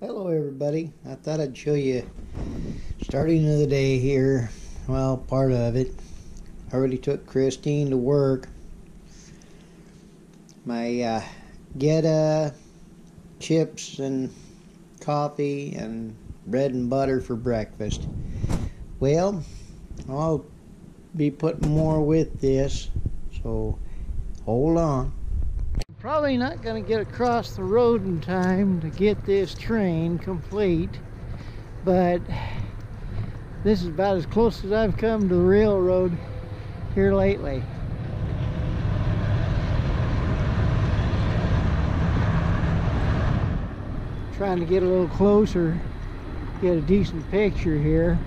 Hello everybody. I thought I'd show you starting of the day here. Well, part of it. I already took Christine to work. My uh, Geta chips and coffee and bread and butter for breakfast. Well, I'll be putting more with this, so hold on. Probably not going to get across the road in time to get this train complete, but this is about as close as I've come to the railroad here lately. Trying to get a little closer, get a decent picture here.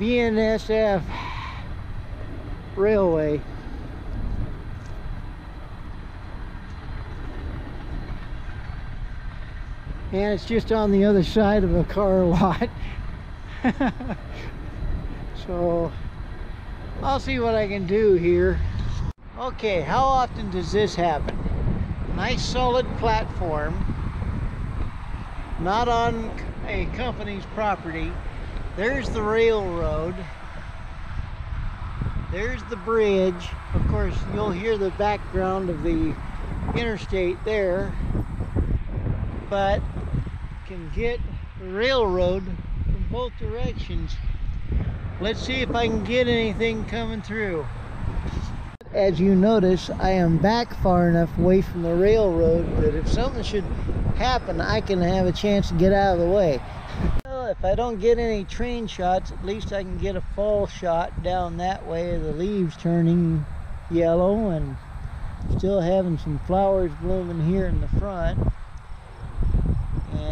BNSF Railway. And it's just on the other side of a car lot. So I'll see what I can do here. Okay how often does this happen? Nice solid platform. Not on a company's property. There's the railroad. There's the bridge. Of course you'll hear the background of the interstate there. But can get railroad from both directions. Let's see if I can get anything coming through. As you notice, I am back far enough away from the railroad that if something should happen, I can have a chance to get out of the way. Well, if I don't get any train shots, at least I can get a fall shot down that way, the leaves turning yellow and still having some flowers blooming here in the front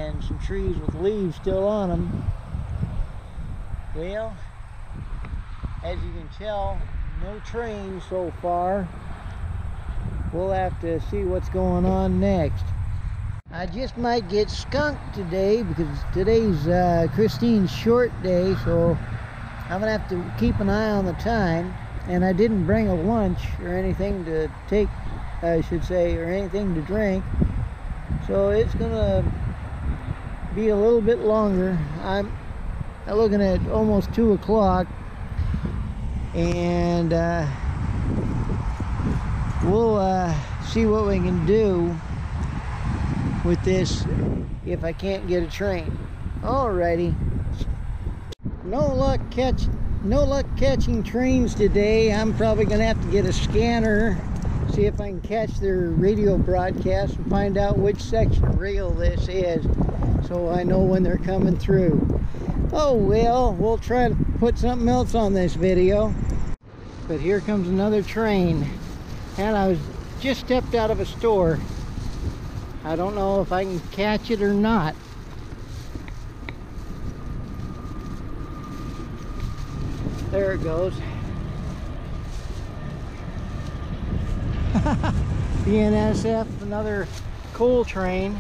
and some trees with leaves still on them. Well, as you can tell, no trains so far. We'll have to see what's going on next. I just might get skunked today because today's uh, Christine's short day, so I'm gonna have to keep an eye on the time. And I didn't bring a lunch or anything to take, I should say, or anything to drink. So it's gonna be a little bit longer. I'm, looking at almost 2 o'clock and uh, we'll uh, see what we can do with this if I can't get a train. Alrighty. No luck catch no luck catching trains today. I'm probably gonna have to get a scanner see if I can catch their radio broadcast and find out which section rail this is so I know when they're coming through. Oh well, we'll try to put something else on this video. But here comes another train. And I was just stepped out of a store. I don't know if I can catch it or not. There it goes. BNSF, another coal train.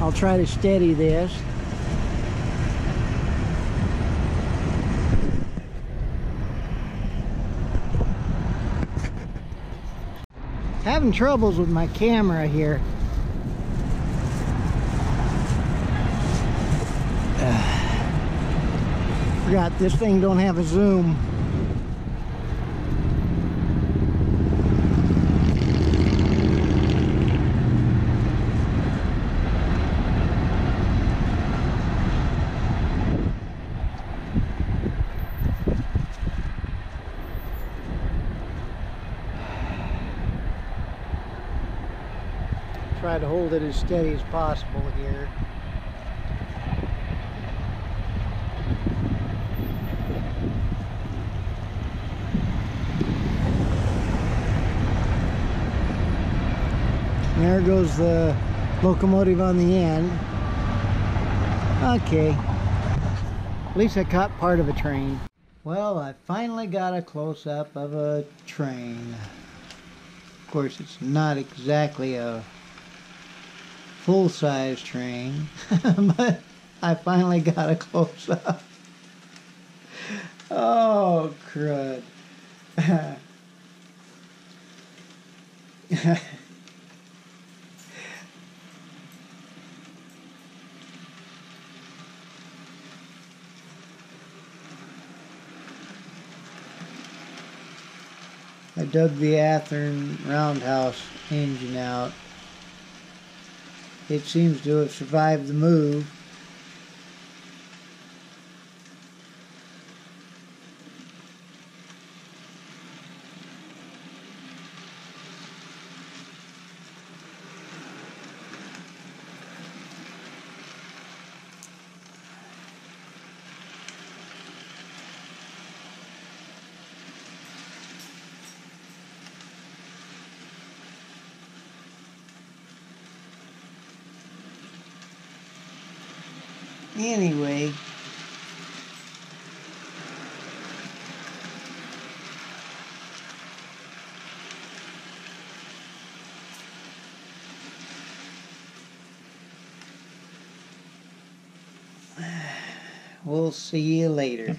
I'll try to steady this. Having troubles with my camera here. Forgot this thing don't have a zoom. Try to hold it as steady as possible here. There goes the locomotive on the end. Okay. At least I caught part of a train. Well, I finally got a close-up of a train. Of course, it's not exactly a full-size train, but I finally got a close-up. Oh, crud. I dug the Athearn roundhouse engine out. It seems to have survived the move. Anyway, we'll see you later.